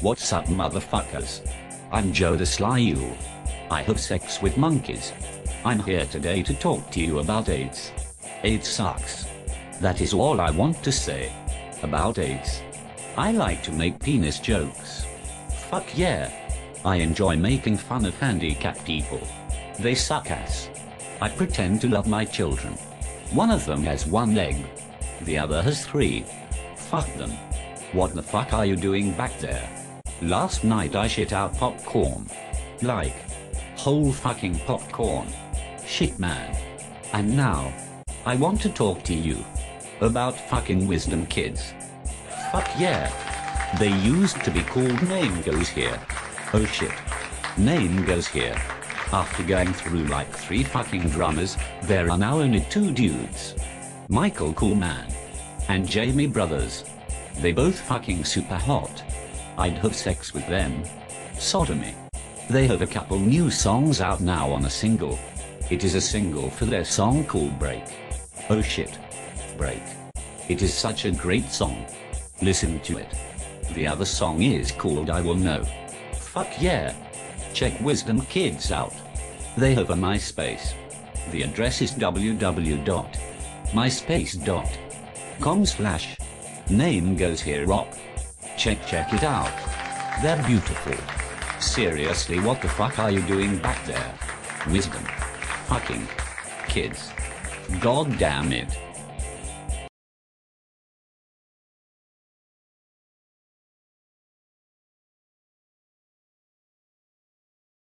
What's up motherfuckers? I'm Joe the Sly Yule. I have sex with monkeys. I'm here today to talk to you about AIDS. AIDS sucks. That is all I want to say. About AIDS. I like to make penis jokes. Fuck yeah. I enjoy making fun of handicapped people. They suck ass. I pretend to love my children. One of them has one leg. The other has three. Fuck them. What the fuck are you doing back there? Last night I shit out popcorn. Like. Whole fucking popcorn. Shit man. And now. I want to talk to you. About fucking wisdom kids. Fuck yeah. They used to be called Name Goes Here. Oh shit. Name Goes Here. After going through like three fucking drummers, there are now only two dudes. Michael Coolman. And Jamie Brothers. They both fucking super hot. I'd have sex with them. Sodomy. They have a couple new songs out now on a single. It is a single for their song called Break. Oh shit. Break. It is such a great song. Listen to it. The other song is called I Will Know. Fuck yeah. Check Wisdom Kids out. They have a MySpace. The address is www.myspace.com slash name goes here rock. Check check it out. They're beautiful. Seriously what the fuck are you doing back there? Wisdom. Fucking. Kids. God damn it.